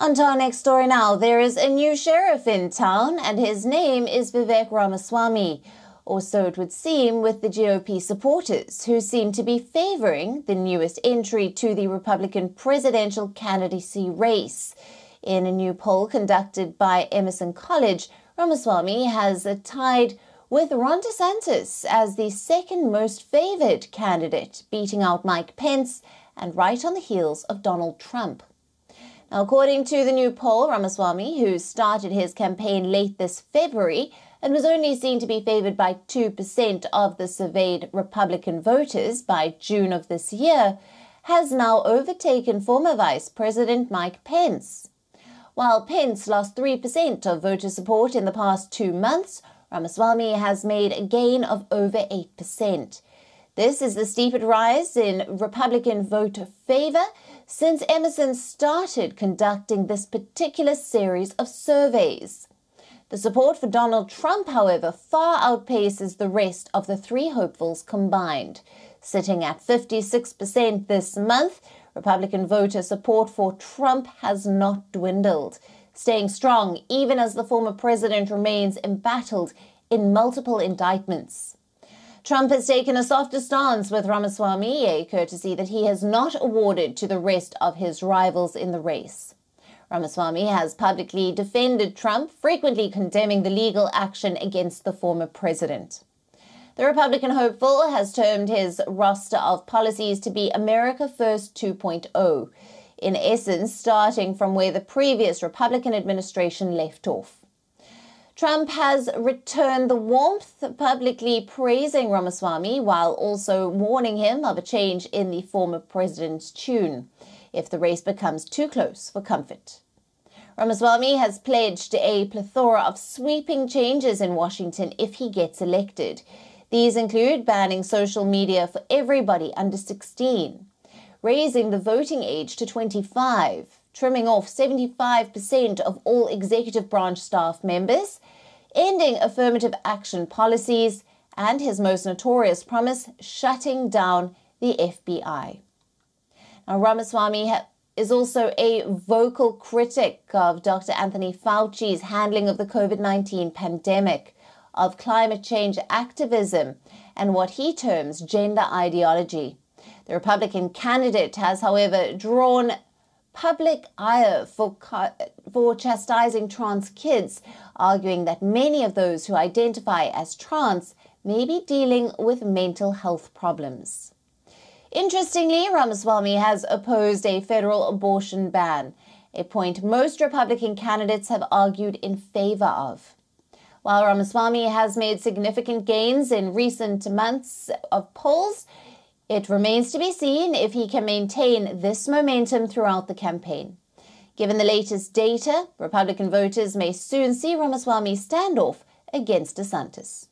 On to our next story now. There is a new sheriff in town, and his name is Vivek Ramaswamy. Or so it would seem with the GOP supporters, who seem to be favoring the newest entry to the Republican presidential candidacy race. In a new poll conducted by Emerson College, Ramaswamy has a tied with Ron DeSantis as the second most favored candidate, beating out Mike Pence and right on the heels of Donald Trump. Now, according to the new poll, Ramaswamy, who started his campaign late this February and was only seen to be favored by 2% of the surveyed Republican voters by June of this year, has now overtaken former Vice President Mike Pence. While Pence lost 3% of voter support in the past two months, Ramaswamy has made a gain of over 8%. This is the steepest rise in Republican voter favor since Emerson started conducting this particular series of surveys. The support for Donald Trump, however, far outpaces the rest of the three hopefuls combined. Sitting at 56% this month, Republican voter support for Trump has not dwindled, staying strong even as the former president remains embattled in multiple indictments. Trump has taken a softer stance with Ramaswamy, a courtesy that he has not awarded to the rest of his rivals in the race. Ramaswamy has publicly defended Trump, frequently condemning the legal action against the former president. The Republican hopeful has termed his roster of policies to be America First 2.0, in essence, starting from where the previous Republican administration left off. Trump has returned the warmth, publicly praising Ramaswamy while also warning him of a change in the former president's tune if the race becomes too close for comfort. Ramaswamy has pledged a plethora of sweeping changes in Washington if he gets elected. These include banning social media for everybody under 16, raising the voting age to 25, trimming off 75% of all executive branch staff members, ending affirmative action policies, and his most notorious promise, shutting down the FBI. Now, Ramaswamy is also a vocal critic of Dr. Anthony Fauci's handling of the COVID 19 pandemic, of climate change activism, and what he terms gender ideology. The Republican candidate has, however, drawn public ire for, for chastising trans kids, arguing that many of those who identify as trans may be dealing with mental health problems. Interestingly, Ramaswamy has opposed a federal abortion ban, a point most Republican candidates have argued in favor of. While Ramaswamy has made significant gains in recent months of polls, it remains to be seen if he can maintain this momentum throughout the campaign. Given the latest data, Republican voters may soon see Ramaswamy's standoff against DeSantis.